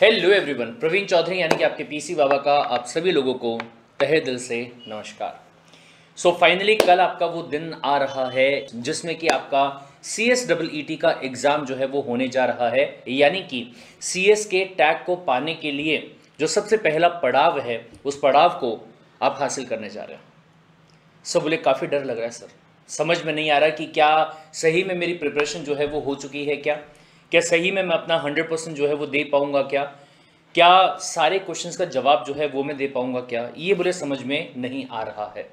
Hello everyone Praveen Chaudhary यानी कि आपके पीसी बाबा का आप सभी लोगों को तहे दिल से नमस्कार। सो so फाइनली कल आपका वो दिन आ रहा है जिसमें कि आपका सी एस डबल का एग्ज़ाम जो है वो होने जा रहा है। यानी कि सी एस के टैग को पाने के लिए जो सबसे पहला पड़ाव है, उस पड़ाव को आप हासिल करने जा रहे हैं। सब बोले, काफ़ी डर लग रहा है सर। समझ में नहीं आ रहा कि क्या सही में मेरी प्रिपरेशन जो है वो हो चुकी है क्या? क्या सही में मैं अपना हंड्रेड परसेंट जो है वो दे पाऊँगा क्या? क्या सारे क्वेश्चंस का जवाब जो है वो मैं दे पाऊँगा क्या? ये बुरे समझ में नहीं आ रहा है।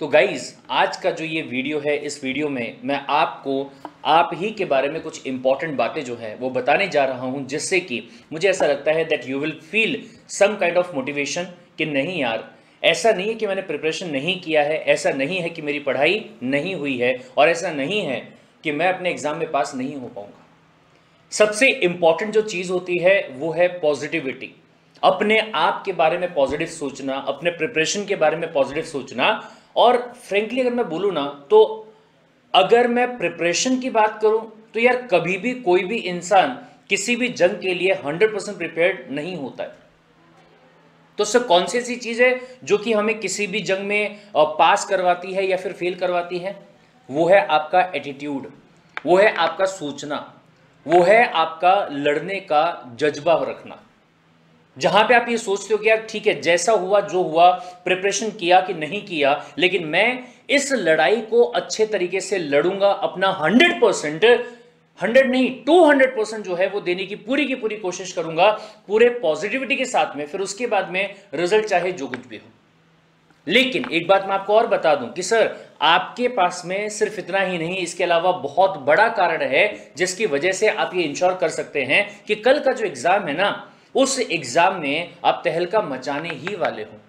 तो गाइज़ आज का जो ये वीडियो है, इस वीडियो में मैं आपको, आप ही के बारे में कुछ इंपॉर्टेंट बातें जो है वो बताने जा रहा हूँ, जिससे कि मुझे ऐसा लगता है that you will feel some kind of motivation कि नहीं यार, ऐसा नहीं है कि मैंने प्रिपरेशन नहीं किया है, ऐसा नहीं है कि मेरी पढ़ाई नहीं हुई है, और ऐसा नहीं है कि मैं अपने एग्ज़ाम में पास नहीं हो पाऊँगा। सबसे इंपॉर्टेंट जो चीज़ होती है, वो है पॉजिटिविटी अपने आप के बारे में पॉजिटिव सोचना, अपने प्रिपरेशन के बारे में पॉजिटिव सोचना और फ्रेंकली अगर मैं बोलूँ ना तो अगर मैं प्रिपरेशन की बात करूँ तो यार कभी भी कोई भी इंसान किसी भी जंग के लिए 100 परसेंट प्रिपेयर नहीं होता है। तो उससे कौन सी ऐसी चीज़ है जो कि हमें किसी भी जंग में पास करवाती है या फिर फेल करवाती है? वो है आपका एटीट्यूड वो है आपका सोचना. वो है आपका लड़ने का जज्बा रखना। जहाँ पे आप ये सोचते हो कि यार ठीक है, जैसा हुआ, जो हुआ प्रिपरेशन किया कि नहीं किया, लेकिन मैं इस लड़ाई को अच्छे तरीके से लड़ूँगा, अपना हंड्रेड परसेंट हंड्रेड नहीं टू हंड्रेड परसेंट जो है वो देने की पूरी की पूरी कोशिश करूँगा, पूरे पॉजिटिविटी के साथ में, फिर उसके बाद में रिज़ल्ट चाहे जो कुछ भी हो। लेकिन एक बात मैं आपको और बता दूँ कि सर आपके पास में सिर्फ़ इतना ही नहीं, इसके अलावा बहुत बड़ा कारण है जिसकी वजह से आप ये इंश्योर कर सकते हैं कि कल का जो एग्ज़ाम है ना, उस एग्ज़ाम में आप तहलका मचाने ही वाले हो।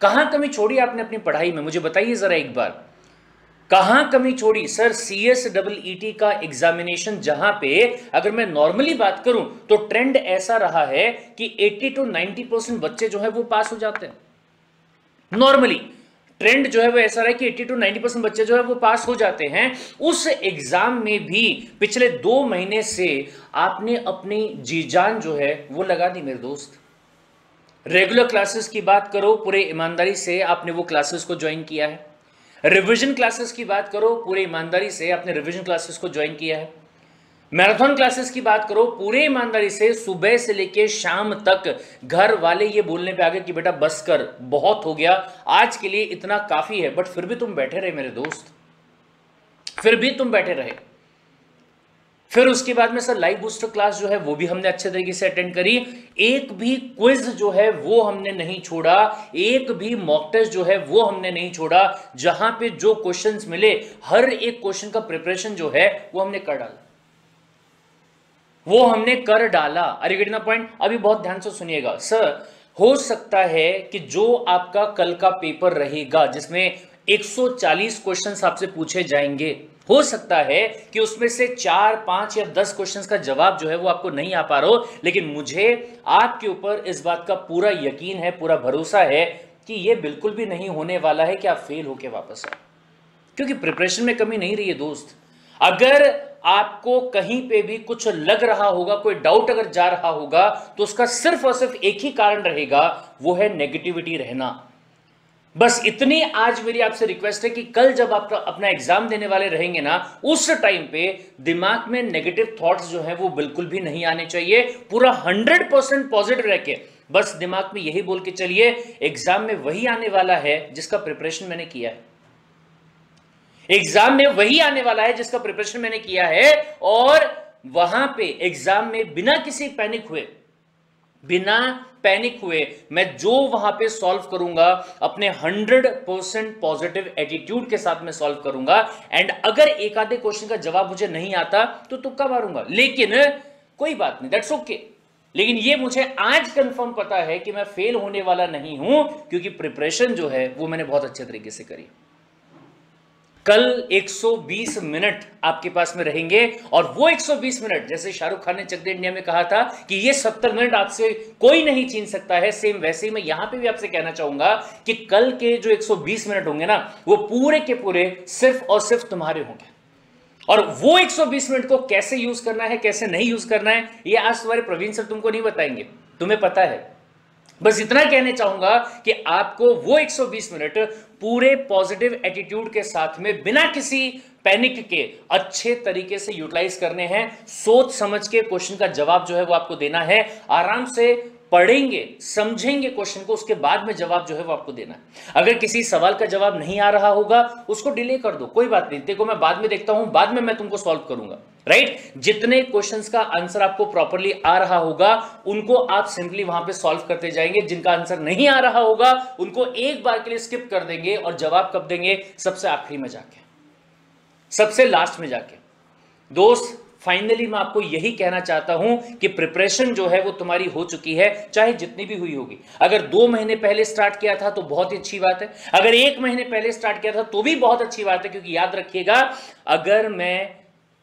कहाँ कमी छोड़ी आपने अपनी पढ़ाई में? मुझे बताइए जरा एक बार। कहाँ कमी छोड़ी? Sir C S double E T का एग्जामिनेशन जहाँ पे अगर मैं नॉर्मली बात करूँ तो ट्रेंड ऐसा रहा है कि 80 टू 90 परसेंट बच्चे जो है वो पास हो जाते हैं। नॉर्मली ट्रेंड जो है वो ऐसा रहा है कि 80 टू 90 परसेंट बच्चे जो है वो पास हो जाते हैं। उस एग्ज़ाम में भी पिछले दो महीने से आपने अपनी जी जान जो है वो लगा दी मेरे दोस्त। रेगुलर क्लासेस की बात करो, पूरे ईमानदारी से आपने वो क्लासेस को ज्वाइन किया है। रिविजन क्लासेस की बात करो, पूरे ईमानदारी से आपने रिविजन क्लासेस को ज्वाइन किया है। मैराथन क्लासेस की बात करो, पूरे ईमानदारी से सुबह से लेके शाम तक घर वाले ये बोलने पे आ गए कि बेटा बस कर, बहुत हो गया, आज के लिए इतना काफ़ी है बट फिर भी तुम बैठे रहे मेरे दोस्त। फिर भी तुम बैठे रहे। फिर उसके बाद में, सर लाइव बूस्टर क्लास जो है, वो भी हमने अच्छे तरीके से अटेंड करी। एक भी क्विज जो है, वो हमने नहीं छोड़ा। एक भी मॉक टेस्ट जो है, वो हमने नहीं छोड़ा। जहाँ पे जो क्वेश्चंस मिले, हर एक क्वेश्चन का प्रिपरेशन जो है, वो हमने कर डाला। वो हमने कर डाला। अरे गेट पॉइंट अभी बहुत ध्यान से सुनिएगा। सर हो सकता है कि जो आपका कल का पेपर रहेगा, जिसमें 140 क्वेश्चंस आपसे पूछे जाएँगे, हो सकता है कि उसमें से चार, पाँच या दस क्वेश्चंस का जवाब जो है वो आपको नहीं आ पा रहा हो। लेकिन मुझे आपके ऊपर इस बात का पूरा यकीन है, पूरा भरोसा है कि ये बिल्कुल भी नहीं होने वाला है कि आप फेल होके वापस आए क्योंकि प्रिपरेशन में कमी नहीं रही है, दोस्त। अगर आपको कहीं पे भी कुछ लग रहा होगा, कोई डाउट अगर जा रहा होगा तो उसका सिर्फ़ और सिर्फ़ एक ही कारण रहेगा, वो है नेगेटिविटी रहना। बस इतनी आज मेरी आपसे रिक्वेस्ट है कि कल जब आप अपना एग्ज़ाम देने वाले रहेंगे ना, उस टाइम पे दिमाग में नेगेटिव थॉट्स जो है, वो बिल्कुल भी नहीं आने चाहिए। पूरा हंड्रेड परसेंट पॉजिटिव रह के, बस दिमाग में यही बोल के चलिए एग्ज़ाम में वही आने वाला है जिसका प्रिपरेशन मैंने किया है। एग्ज़ाम में वही आने वाला है जिसका प्रिपरेशन मैंने किया है और वहाँ पे एग्ज़ाम में बिना किसी पैनिक हुए, बिना पैनिक हुए मैं जो वहाँ पे सॉल्व करूँगा, अपने 100 परसेंट पॉजिटिव एटीट्यूड के साथ में सॉल्व करूँगा। एंड अगर एक आधे क्वेश्चन का जवाब मुझे नहीं आता तो तुक्का मारूँगा। लेकिन कोई बात नहीं दैट्स ओके लेकिन ये मुझे आज कंफर्म पता है कि मैं फेल होने वाला नहीं हूँ, क्योंकि प्रिपरेशन जो है, वो मैंने बहुत अच्छे तरीके से करी। कल 120 मिनट आपके पास में रहेंगे और वो 120 मिनट, जैसे शाहरुख खान ने चकदे इंडिया में कहा था कि ये 70 मिनट आपसे कोई नहीं छीन सकता है, सेम वैसे ही मैं यहाँ पे भी आपसे कहना चाहूँगा कि कल के जो 120 मिनट होंगे ना, वो पूरे के पूरे सिर्फ़ और सिर्फ़ तुम्हारे होंगे। और वो 120 मिनट को कैसे यूज़ करना है, कैसे नहीं यूज़ करना है, ये आज तुम्हारे प्रवीण सर तुमको नहीं बताएँगे। तुम्हें पता है बस इतना कहने चाहूँगा कि आपको वो 120 मिनट पूरे पॉजिटिव एटीट्यूड के साथ में बिना किसी पैनिक के अच्छे तरीके से यूटिलाइज करने हैं। सोच समझ के क्वेश्चन का जवाब जो है वो आपको देना है। आराम से पढ़ेंगे, समझेंगे क्वेश्चन को, उसके बाद में जवाब जो है वो आपको देना है। अगर किसी सवाल का जवाब नहीं आ रहा होगा, उसको डिले कर दो, कोई बात नहीं। देखो, मैं बाद में देखता हूँ, बाद में मैं तुमको सॉल्व करूँगा। राइट जितने क्वेश्चंस का आंसर आपको प्रॉपरली आ रहा होगा, उनको आप सिंपली वहाँ पे सॉल्व करते जाएँगे। जिनका आंसर नहीं आ रहा होगा, उनको एक बार के लिए स्किप कर देंगे और जवाब कब देंगे? सबसे आखिरी में जाके। सबसे लास्ट में जाके। दोस्त फाइनली मैं आपको यही कहना चाहता हूँ कि प्रिपरेशन जो है वो तुम्हारी हो चुकी है, चाहे जितनी भी हुई होगी। अगर दो महीने पहले स्टार्ट किया था तो बहुत ही अच्छी बात है। अगर एक महीने पहले स्टार्ट किया था तो भी बहुत अच्छी बात है, क्योंकि याद रखिएगा, अगर मैं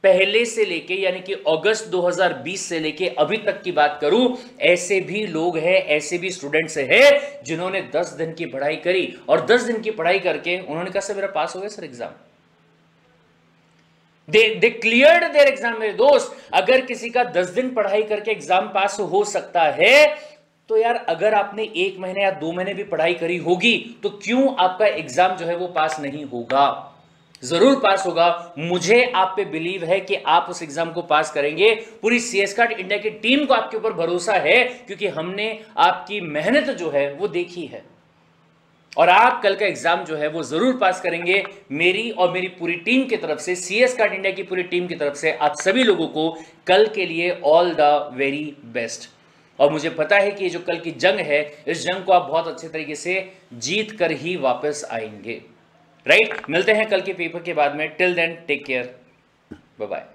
पहले से लेके, यानी कि अगस्त 2020 से लेके अभी तक की बात करूँ, ऐसे भी लोग हैं, ऐसे भी स्टूडेंट्स हैं, जिन्होंने 10 दिन की पढ़ाई करी। और 10 दिन की पढ़ाई करके उन्होंने कहा मेरा पास हो गया, सर एग्ज़ाम दे दे क्लियर देर एग्ज़ाम मेरे दोस्त। अगर किसी का दस दिन पढ़ाई करके एग्ज़ाम पास हो सकता है तो यार, अगर आपने एक महीने या दो महीने भी पढ़ाई करी होगी तो क्यों आपका एग्ज़ाम जो है वो पास नहीं होगा? ज़रूर पास होगा। मुझे आप पे बिलीव है कि आप उस एग्ज़ाम को पास करेंगे। पूरी सीएस कार्ड इंडिया की टीम को आपके ऊपर भरोसा है, क्योंकि हमने आपकी मेहनत जो है, वो देखी है। और आप कल का एग्ज़ाम जो है, वो ज़रूर पास करेंगे। मेरी और मेरी पूरी टीम की तरफ़ से सी एस कार्ड इंडिया की पूरी टीम की तरफ़ से, आप सभी लोगों को कल के लिए ऑल द वेरी बेस्ट और मुझे पता है कि ये जो कल की जंग है, इस जंग को आप बहुत अच्छे तरीके से जीत कर ही वापस आएँगे। राइट मिलते हैं कल के पेपर के बाद में. Till then take care bye bye